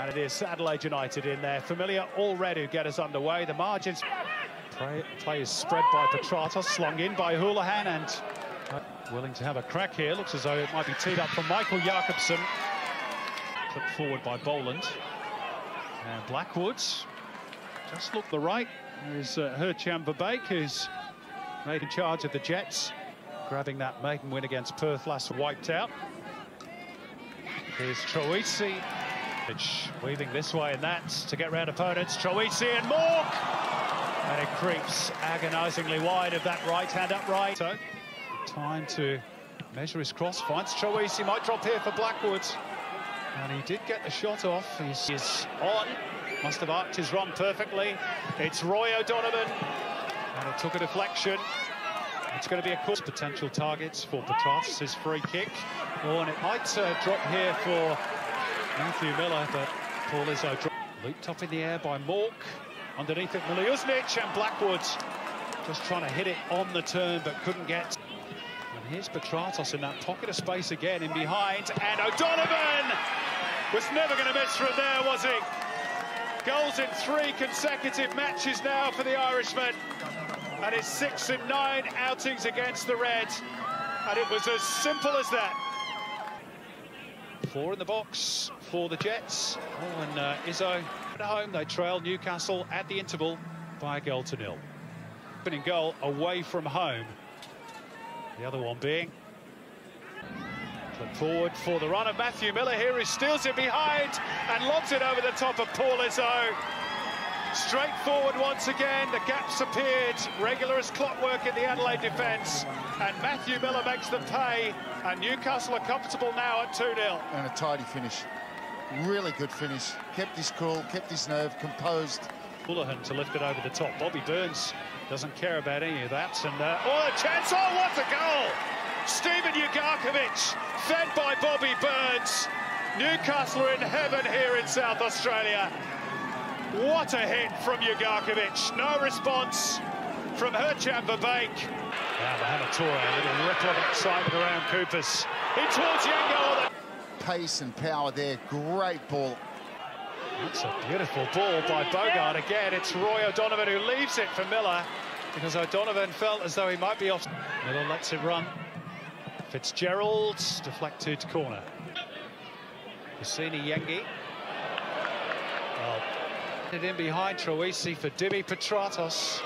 And it is Adelaide United in there. Familiar all red who get us underway. The margins. Play, play is spread by Petratos, slung in by Hoolahan, and uh, willing to have a crack here. Looks as though it might be teed up for Michael Jakobsen. Put forward by Boland. And Blackwoods just look the right. There's uh, Gertjan Verbeek, who's made in charge of the Jets, grabbing that maiden win against Perth last wiped out. Here's Troisi. Weaving this way and that to get round opponents. Troisi and Mauk! And it creeps agonisingly wide of that right hand upright. So, time to measure his cross. Finds Troisi, might drop here for Blackwood. And he did get the shot off. He's, he's on. Must have arced his run perfectly. It's Roy O'Donovan. And it took a deflection. It's going to be a course potential targets for Petratos, his free kick. Oh, and it might uh, drop here for Matthew Millar, but Paul Izzo. Looped up in the air by Mauk. Underneath it, Mileusnic and Blackwood just trying to hit it on the turn, but couldn't get. And here's Petratos in that pocket of space again in behind. And O'Donovan was never going to miss from there, was he? Goals in three consecutive matches now for the Irishman. And it's six and nine outings against the Reds. And it was as simple as that. Four in the box for the Jets. Oh, and uh, Izzo at home, they trail Newcastle at the interval by a goal to nil. Opening goal away from home. The other one being forward for the run of Matthew Millar here, who steals it behind and lobs it over the top of Paul Izzo. Straight forward once again, the gaps appeared, regular as clockwork in the Adelaide defence, and Matthew Millar makes them pay, and Newcastle are comfortable now at 2-0. And a tidy finish. Really good finish. Kept his cool, kept his nerve, composed. Hoolahan to lift it over the top. Bobby Burns doesn't care about any of that. And uh, oh, a chance! Oh, what a goal! Steven Ugarkovic, fed by Bobby Burns. Newcastle are in heaven here in South Australia. What a hit from Ugarkovic. No response from Gertjan Verbeek. Now Mohamed Toure, a little ripple of excitement around Coopers. In towards Yango. Pace and power there. Great ball. That's a beautiful ball by Boogaard again. It's Roy O'Donovan who leaves it for Millar because O'Donovan felt as though he might be off. Millar lets it run. Fitzgerald, deflected corner. Kusini Yengi. Well, it in behind Troisi for Dimi Petratos.